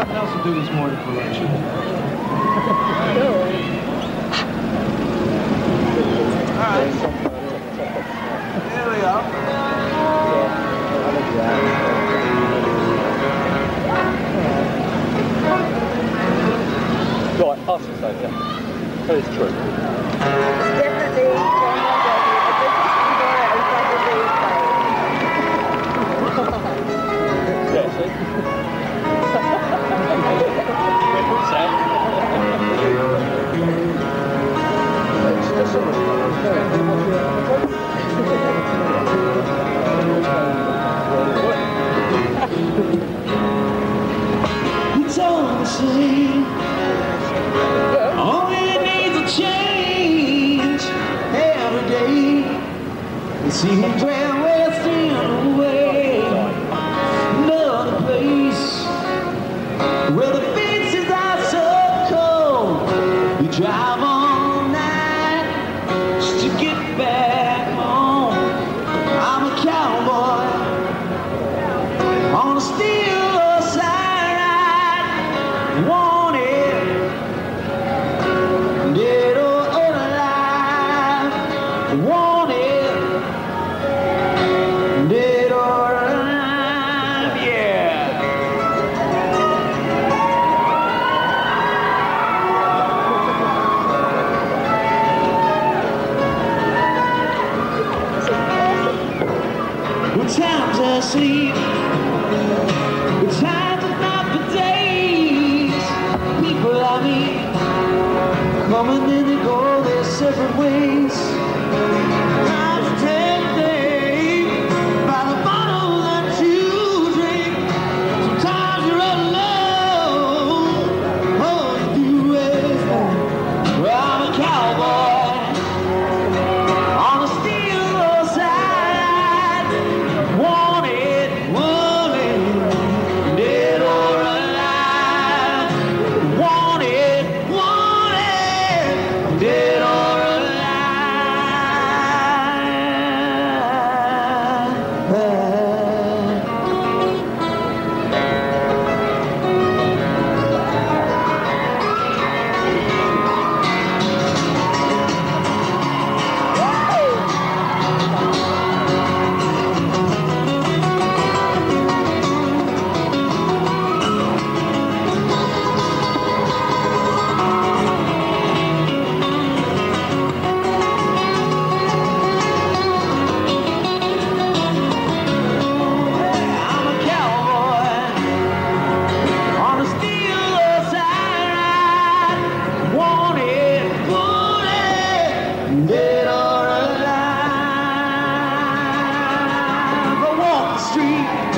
nothing else to do this morning for lunch. All right. We are. Right, over. That is true. All it needs a change every day. Another place where the are so cold. You drive all night just to get back home. I'm a cowboy on a steel. asleep. street.